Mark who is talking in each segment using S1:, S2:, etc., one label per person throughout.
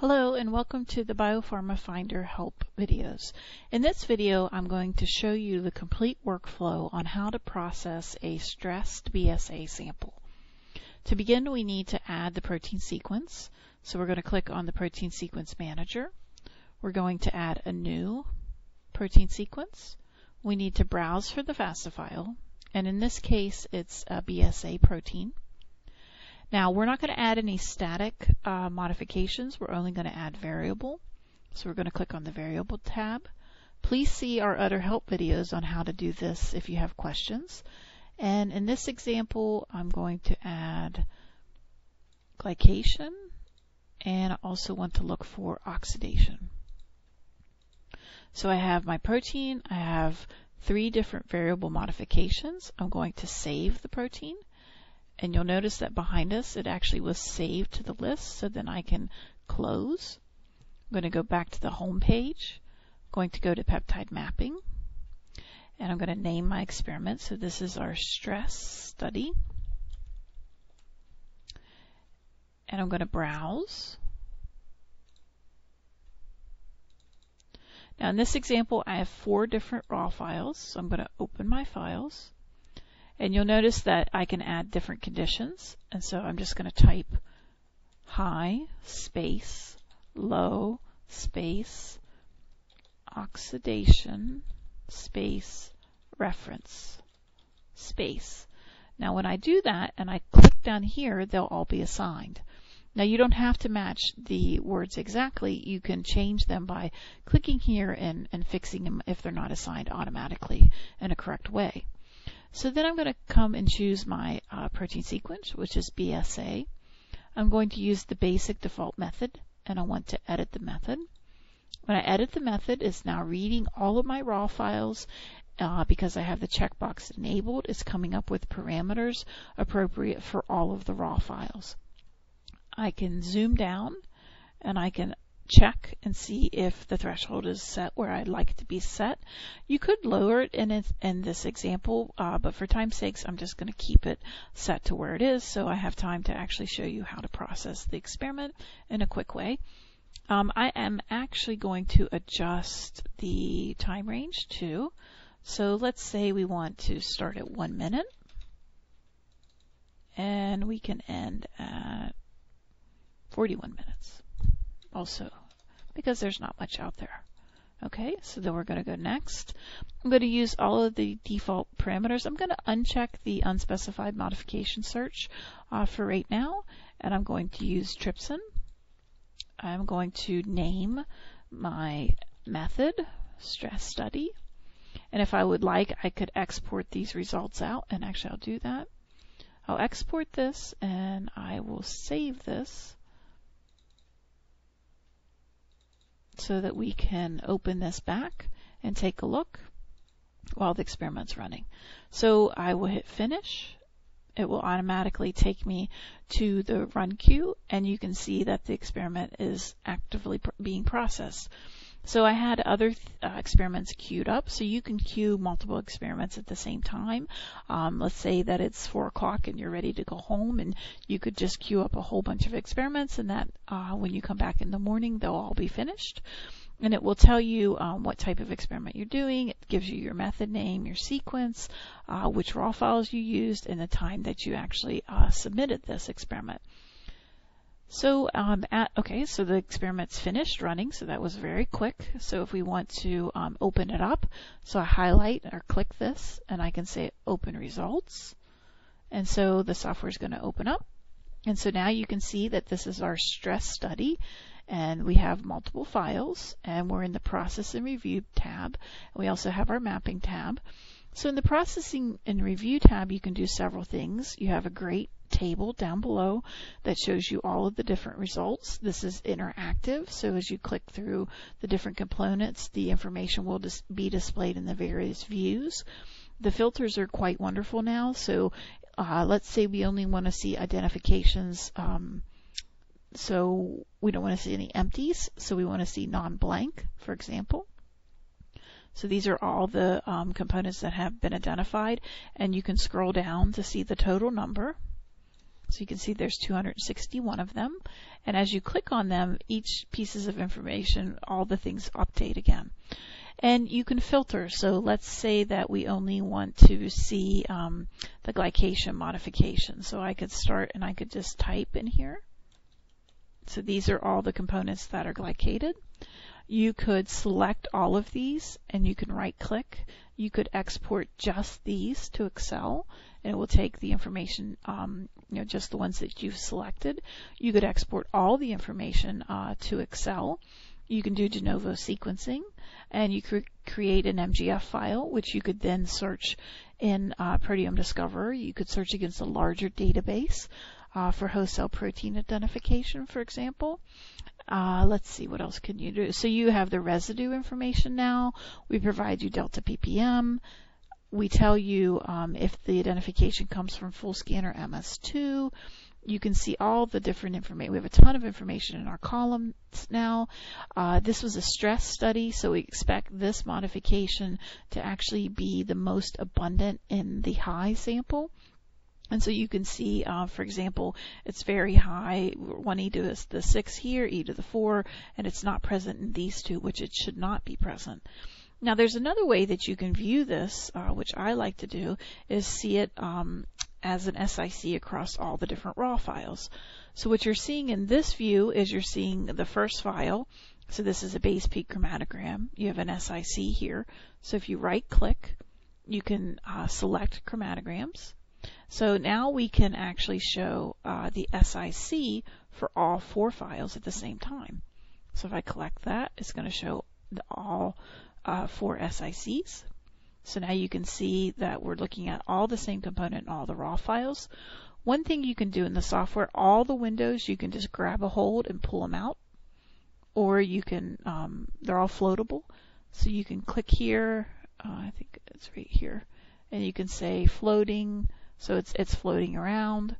S1: Hello and welcome to the BioPharma Finder Help videos. In this video, I'm going to show you the complete workflow on how to process a stressed BSA sample. To begin, we need to add the protein sequence. So we're going to click on the Protein Sequence Manager. We're going to add a new protein sequence. We need to browse for the FASTA file, and in this case, it's a BSA protein. Now we're not going to add any static uh, modifications. We're only going to add variable. So we're going to click on the variable tab. Please see our other help videos on how to do this if you have questions. And in this example, I'm going to add glycation and I also want to look for oxidation. So I have my protein, I have three different variable modifications. I'm going to save the protein and you'll notice that behind us, it actually was saved to the list. So then I can close. I'm going to go back to the home page. I'm going to go to peptide mapping. And I'm going to name my experiment. So this is our stress study. And I'm going to browse. Now in this example, I have four different raw files. So I'm going to open my files. And you'll notice that I can add different conditions. And so I'm just going to type high, space, low, space, oxidation, space, reference, space. Now when I do that and I click down here, they'll all be assigned. Now you don't have to match the words exactly. You can change them by clicking here and, and fixing them if they're not assigned automatically in a correct way. So then I'm going to come and choose my uh, protein sequence, which is BSA. I'm going to use the basic default method, and I want to edit the method. When I edit the method, it's now reading all of my raw files uh, because I have the checkbox enabled. It's coming up with parameters appropriate for all of the raw files. I can zoom down and I can check and see if the threshold is set where I'd like it to be set. You could lower it in, in this example, uh, but for time's sakes, I'm just going to keep it set to where it is so I have time to actually show you how to process the experiment in a quick way. Um, I am actually going to adjust the time range too. So let's say we want to start at one minute and we can end at 41 minutes also because there's not much out there. Okay, so then we're going to go next. I'm going to use all of the default parameters. I'm going to uncheck the unspecified modification search uh, for right now, and I'm going to use trypsin. I'm going to name my method, stress study, and if I would like, I could export these results out, and actually I'll do that. I'll export this, and I will save this. So that we can open this back and take a look while the experiment's running. So I will hit finish. It will automatically take me to the run queue and you can see that the experiment is actively pr being processed. So I had other uh, experiments queued up, so you can queue multiple experiments at the same time. Um, let's say that it's four o'clock and you're ready to go home, and you could just queue up a whole bunch of experiments, and that uh, when you come back in the morning, they'll all be finished. And it will tell you um, what type of experiment you're doing. It gives you your method name, your sequence, uh, which raw files you used, and the time that you actually uh, submitted this experiment. So, um, at, okay, so the experiment's finished running, so that was very quick. So if we want to um, open it up, so I highlight or click this, and I can say open results. And so the software is going to open up. And so now you can see that this is our stress study, and we have multiple files, and we're in the process and review tab. We also have our mapping tab. So in the processing and review tab, you can do several things. You have a great table down below that shows you all of the different results. This is interactive, so as you click through the different components, the information will dis be displayed in the various views. The filters are quite wonderful now, so uh, let's say we only want to see identifications. Um, so we don't want to see any empties, so we want to see non-blank, for example. So these are all the um, components that have been identified, and you can scroll down to see the total number. So you can see there's 261 of them. And as you click on them, each pieces of information, all the things update again. And you can filter. So let's say that we only want to see um, the glycation modification. So I could start and I could just type in here. So these are all the components that are glycated. You could select all of these and you can right click. You could export just these to Excel and it will take the information, um, you know, just the ones that you've selected. You could export all the information uh, to Excel. You can do de novo sequencing and you could create an MGF file, which you could then search in uh, Proteome Discoverer. You could search against a larger database uh, for host cell protein identification, for example. Uh, let's see, what else can you do? So you have the residue information now. We provide you delta ppm. We tell you um, if the identification comes from Fullscan or MS2. You can see all the different information. We have a ton of information in our columns now. Uh, this was a stress study, so we expect this modification to actually be the most abundant in the high sample. And so you can see, uh, for example, it's very high, 1e to the 6 here, e to the 4, and it's not present in these two, which it should not be present. Now there's another way that you can view this, uh, which I like to do, is see it um, as an SIC across all the different raw files. So what you're seeing in this view is you're seeing the first file. So this is a base peak chromatogram. You have an SIC here. So if you right click, you can uh, select chromatograms. So now we can actually show uh, the SIC for all four files at the same time. So if I collect that, it's going to show the, all uh, four SICs. So now you can see that we're looking at all the same component in all the raw files. One thing you can do in the software, all the windows, you can just grab a hold and pull them out. Or you can, um, they're all floatable. So you can click here, uh, I think it's right here, and you can say floating, so it's it's floating around.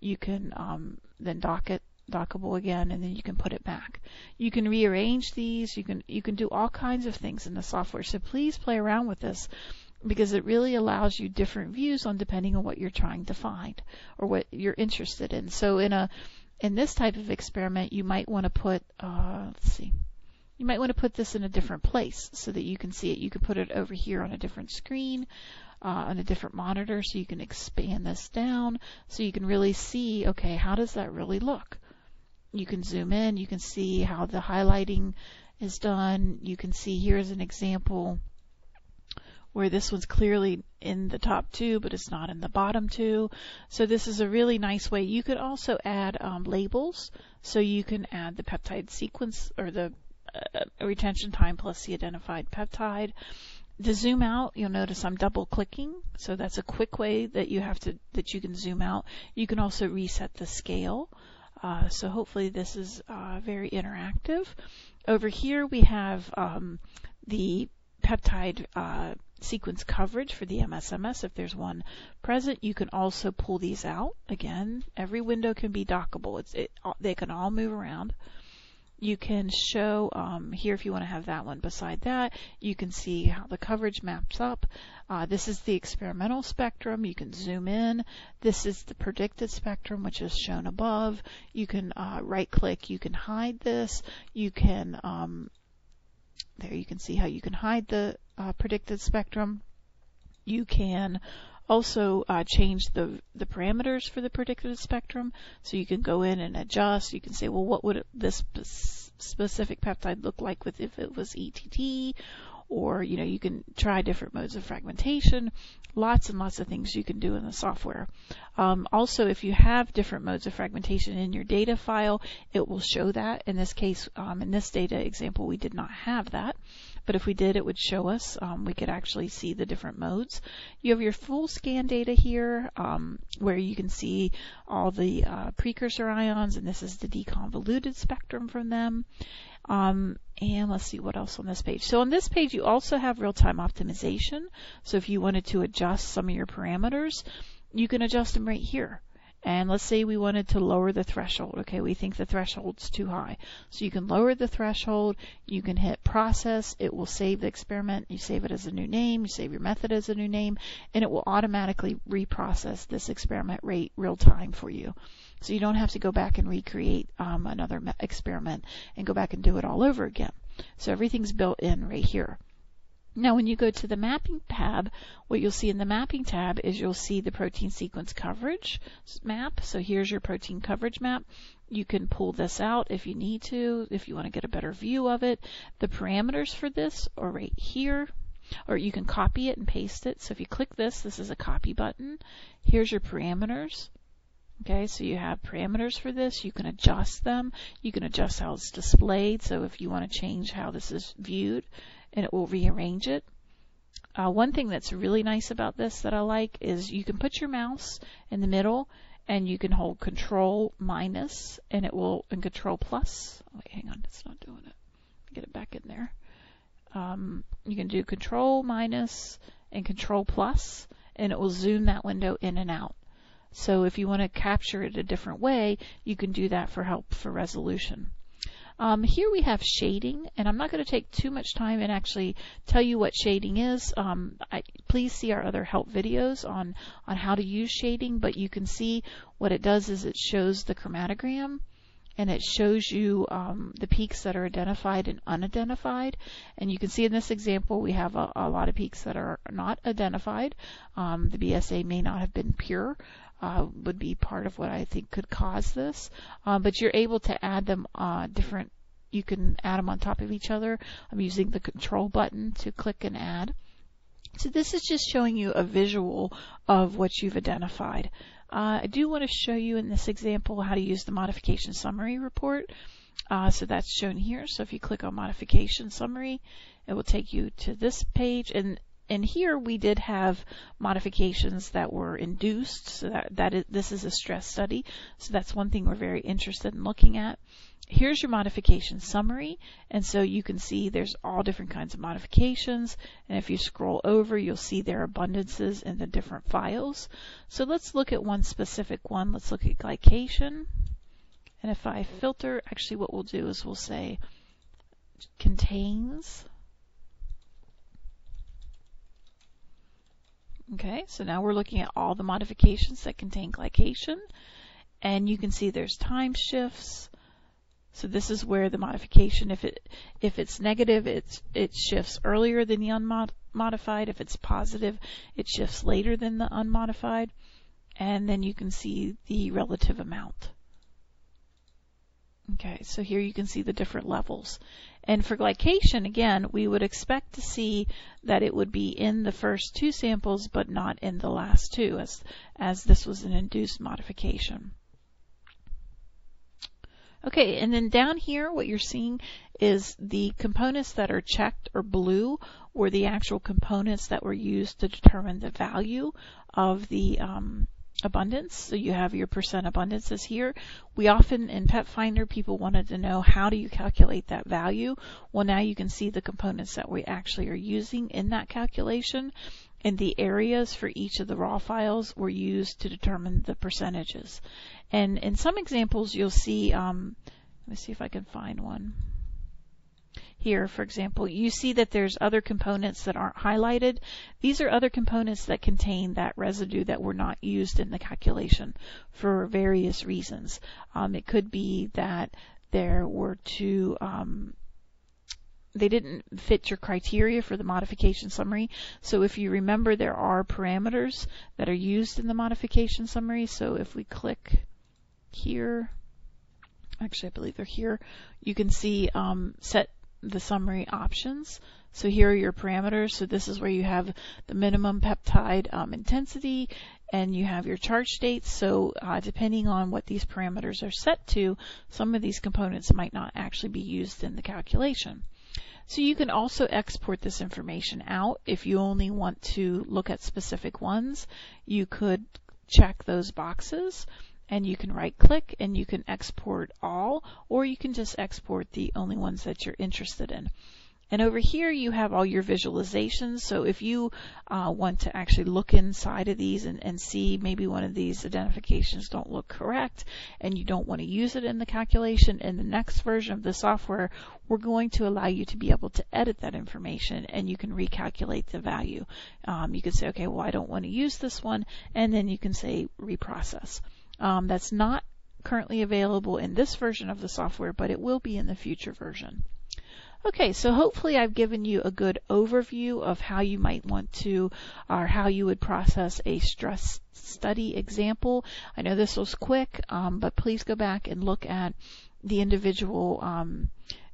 S1: You can um, then dock it dockable again and then you can put it back. You can rearrange these, you can you can do all kinds of things in the software. So please play around with this because it really allows you different views on depending on what you're trying to find or what you're interested in. So in a in this type of experiment you might want to put uh, let's see you might want to put this in a different place so that you can see it. You could put it over here on a different screen uh, on a different monitor so you can expand this down so you can really see, okay, how does that really look? You can zoom in, you can see how the highlighting is done. You can see here's an example where this one's clearly in the top two, but it's not in the bottom two. So this is a really nice way. You could also add um, labels. So you can add the peptide sequence or the uh, retention time plus the identified peptide. To zoom out, you'll notice I'm double clicking. So that's a quick way that you have to, that you can zoom out. You can also reset the scale. Uh, so hopefully this is uh, very interactive. Over here we have um, the peptide uh, sequence coverage for the MSMS. If there's one present, you can also pull these out. Again, every window can be dockable. It's, it, they can all move around you can show um, here if you want to have that one beside that you can see how the coverage maps up. Uh, this is the experimental spectrum. You can zoom in. This is the predicted spectrum which is shown above. You can uh, right click you can hide this. You can um, there you can see how you can hide the uh, predicted spectrum. You can also uh, change the the parameters for the predicted spectrum. So you can go in and adjust. You can say, well, what would this specific peptide look like with if it was ETD? Or you know, you can try different modes of fragmentation. Lots and lots of things you can do in the software. Um, also, if you have different modes of fragmentation in your data file, it will show that. In this case, um, in this data example, we did not have that. But if we did, it would show us. Um, we could actually see the different modes. You have your full scan data here, um, where you can see all the uh, precursor ions, and this is the deconvoluted spectrum from them. Um, and let's see what else on this page. So on this page, you also have real-time optimization. So if you wanted to adjust some of your parameters, you can adjust them right here. And let's say we wanted to lower the threshold. Okay, we think the threshold's too high. So you can lower the threshold, you can hit process, it will save the experiment, you save it as a new name, you save your method as a new name, and it will automatically reprocess this experiment rate real time for you. So you don't have to go back and recreate um, another experiment and go back and do it all over again. So everything's built in right here. Now, when you go to the mapping tab, what you'll see in the mapping tab is you'll see the protein sequence coverage map. So here's your protein coverage map. You can pull this out if you need to, if you want to get a better view of it. The parameters for this are right here, or you can copy it and paste it. So if you click this, this is a copy button. Here's your parameters. Okay, so you have parameters for this. You can adjust them. You can adjust how it's displayed. So if you want to change how this is viewed, and it will rearrange it. Uh, one thing that's really nice about this that I like is you can put your mouse in the middle and you can hold control minus and it will, and control plus. Wait, hang on, it's not doing it. Get it back in there. Um, you can do control minus and control plus and it will zoom that window in and out. So if you want to capture it a different way, you can do that for help for resolution. Um, here we have shading, and I'm not going to take too much time and actually tell you what shading is. Um, I, please see our other help videos on, on how to use shading, but you can see what it does is it shows the chromatogram and it shows you um, the peaks that are identified and unidentified. And you can see in this example we have a, a lot of peaks that are not identified. Um, the BSA may not have been pure, uh, would be part of what I think could cause this. Uh, but you're able to add them uh, different. You can add them on top of each other. I'm using the control button to click and add. So this is just showing you a visual of what you've identified. Uh, I do want to show you in this example how to use the modification summary report. Uh, so that's shown here. So if you click on modification summary, it will take you to this page. And and here we did have modifications that were induced, so that, that is, this is a stress study, so that's one thing we're very interested in looking at. Here's your modification summary, and so you can see there's all different kinds of modifications, and if you scroll over, you'll see their abundances in the different files. So let's look at one specific one. Let's look at glycation, and if I filter, actually what we'll do is we'll say contains Okay, so now we're looking at all the modifications that contain glycation. And you can see there's time shifts. So this is where the modification, if it if it's negative, it's it shifts earlier than the unmodified. If it's positive, it shifts later than the unmodified. And then you can see the relative amount. Okay, so here you can see the different levels. And for glycation, again, we would expect to see that it would be in the first two samples, but not in the last two, as, as this was an induced modification. Okay, and then down here, what you're seeing is the components that are checked or blue were the actual components that were used to determine the value of the um, abundance. So you have your percent abundances here. We often in PepFinder people wanted to know how do you calculate that value. Well now you can see the components that we actually are using in that calculation and the areas for each of the raw files were used to determine the percentages. And in some examples you'll see, um, let me see if I can find one here, for example, you see that there's other components that aren't highlighted. These are other components that contain that residue that were not used in the calculation for various reasons. Um, it could be that there were two um, they didn't fit your criteria for the modification summary. So if you remember, there are parameters that are used in the modification summary. So if we click here, actually I believe they're here, you can see um, set the summary options. So here are your parameters. So this is where you have the minimum peptide um, intensity and you have your charge states. So uh, depending on what these parameters are set to, some of these components might not actually be used in the calculation. So you can also export this information out. If you only want to look at specific ones, you could check those boxes and you can right click and you can export all or you can just export the only ones that you're interested in. And over here you have all your visualizations. So if you uh, want to actually look inside of these and, and see maybe one of these identifications don't look correct and you don't want to use it in the calculation, in the next version of the software, we're going to allow you to be able to edit that information and you can recalculate the value. Um, you can say, okay, well, I don't want to use this one, and then you can say reprocess. Um, that's not currently available in this version of the software, but it will be in the future version. Okay, so hopefully I've given you a good overview of how you might want to, or how you would process a stress study example. I know this was quick, um, but please go back and look at the individual um,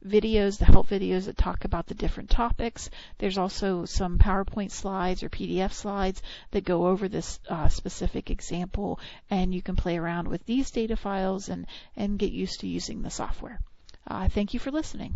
S1: videos, the help videos that talk about the different topics. There's also some PowerPoint slides or PDF slides that go over this uh, specific example, and you can play around with these data files and, and get used to using the software. Uh, thank you for listening.